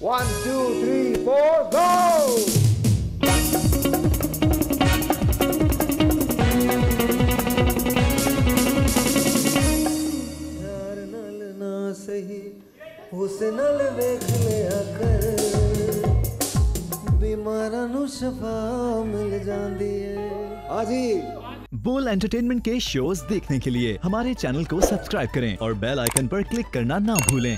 One, two, three, four, go! ਯਾਰ ਨਾਲ ਨਾ ਸਹੀ ਉਸ ਨਾਲ ਵੇਖ ਲਿਆ ਕਰ ਬਿਮਾਰਾਂ ਨੂੰ ਸ਼ਫਾ ਮਿਲ बोल एंटरटेनमेंट के शोज़ देखने के लिए हमारे चैनल को सब्सक्राइब करें और बेल आइकन पर क्लिक करना ना भूलें।